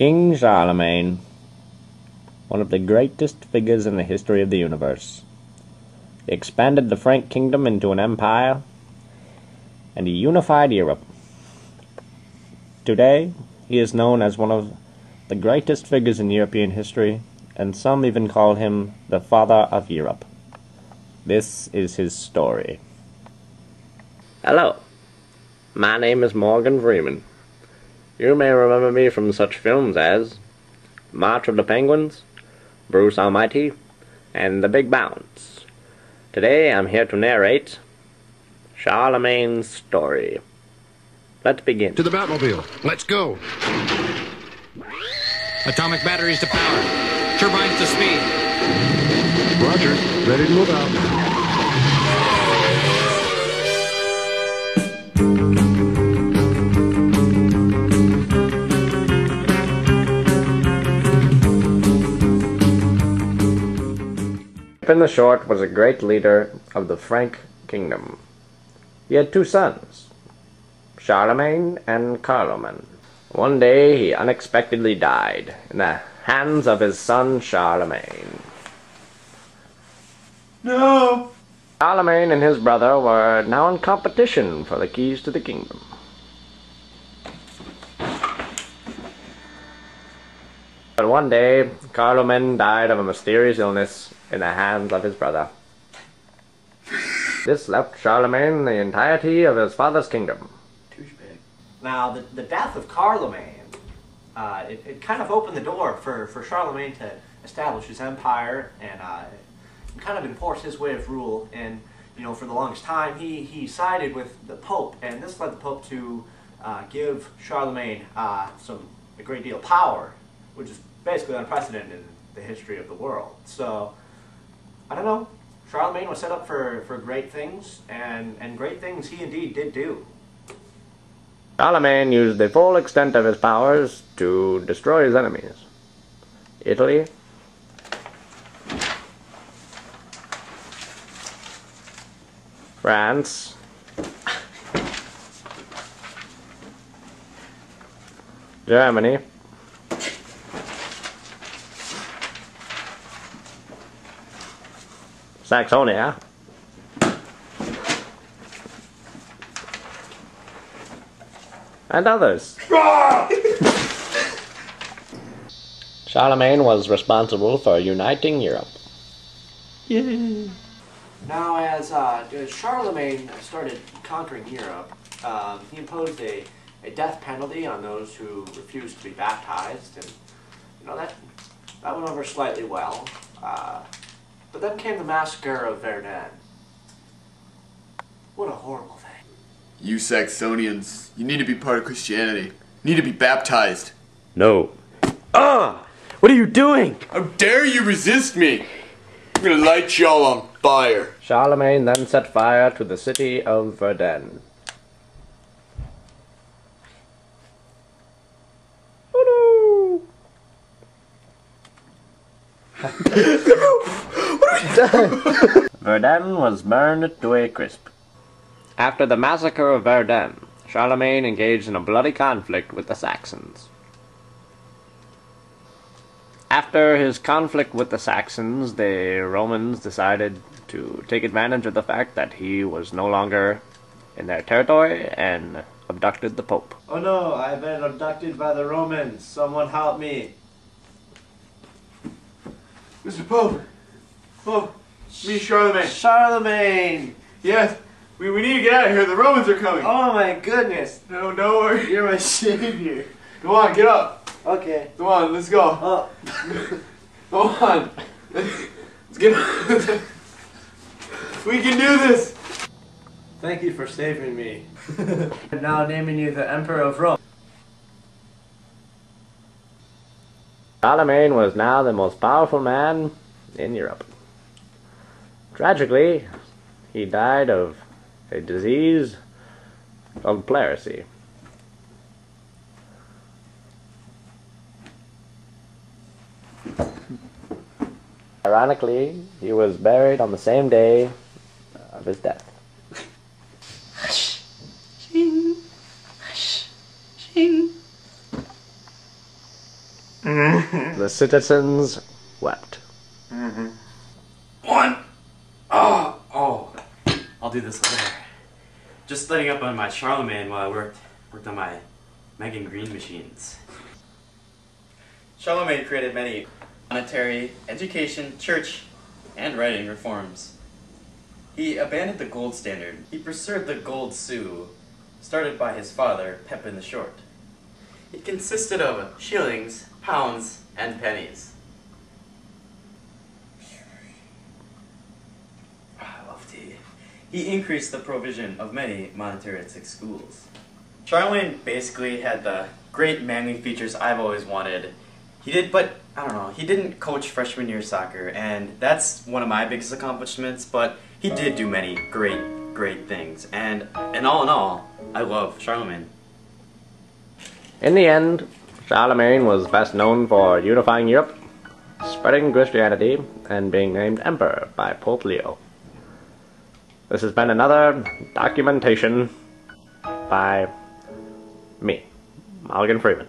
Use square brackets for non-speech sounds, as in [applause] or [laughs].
King Charlemagne, one of the greatest figures in the history of the universe. He expanded the Frank kingdom into an empire, and he unified Europe. Today, he is known as one of the greatest figures in European history, and some even call him the father of Europe. This is his story. Hello, my name is Morgan Freeman. You may remember me from such films as March of the Penguins, Bruce Almighty, and The Big Bounce. Today I'm here to narrate Charlemagne's story. Let's begin. To the Batmobile. Let's go. Atomic batteries to power. Turbines to speed. Roger. Ready to move out. Pippin the Short was a great leader of the Frank kingdom. He had two sons, Charlemagne and Carloman. One day he unexpectedly died in the hands of his son Charlemagne. No! Charlemagne and his brother were now in competition for the keys to the kingdom. One day, Carloman died of a mysterious illness in the hands of his brother. This left Charlemagne the entirety of his father's kingdom. Now, the, the death of Carloman, uh, it, it kind of opened the door for, for Charlemagne to establish his empire and uh, kind of enforce his way of rule. And, you know, for the longest time, he, he sided with the Pope, and this led the Pope to uh, give Charlemagne uh, some a great deal of power, which is basically unprecedented in the history of the world. So, I don't know. Charlemagne was set up for, for great things, and, and great things he indeed did do. Charlemagne used the full extent of his powers to destroy his enemies. Italy, France, Germany, Saxonia, and others. [laughs] Charlemagne was responsible for uniting Europe. Now, as, uh, as Charlemagne started conquering Europe, um, he imposed a, a death penalty on those who refused to be baptized, and you know that that went over slightly well. Uh, but then came the massacre of Verdun. What a horrible thing! You Saxonians, you need to be part of Christianity. You need to be baptized. No. Ah! What are you doing? How dare you resist me? I'm gonna light y'all on fire. Charlemagne then set fire to the city of Verdun. [laughs] Verdun was burned to a crisp. After the massacre of Verdun, Charlemagne engaged in a bloody conflict with the Saxons. After his conflict with the Saxons, the Romans decided to take advantage of the fact that he was no longer in their territory and abducted the Pope. Oh no! I've been abducted by the Romans. Someone help me! Mr. Pope. Oh, me, Charlemagne. Charlemagne! Yes, we, we need to get out of here. The Romans are coming. Oh my goodness! No, no worry. You're my savior. Come on, get up. Okay. Come on, let's go. Oh. [laughs] Come on. Let's get up. we can do this. Thank you for saving me. [laughs] I'm now naming you the Emperor of Rome. Charlemagne was now the most powerful man in Europe. Tragically, he died of a disease called pleurisy. Ironically, he was buried on the same day of his death. Mm-hmm. the citizens wept. Mm-hmm. One. I'll do this later. Just setting up on my Charlemagne while I worked worked on my Megan Green machines. Charlemagne created many monetary, education, church, and writing reforms. He abandoned the gold standard. He pursued the gold sou, started by his father, Pepin the Short. It consisted of shillings, pounds, and pennies. Ah, I love tea. He increased the provision of many monetaristic schools. Charlemagne basically had the great manly features I've always wanted. He did, but I don't know, he didn't coach freshman year soccer, and that's one of my biggest accomplishments, but he did do many great, great things. And, and all in all, I love Charlemagne. In the end, Charlemagne was best known for unifying Europe, spreading Christianity, and being named emperor by Pope Leo. This has been another documentation by me, Morgan Freeman.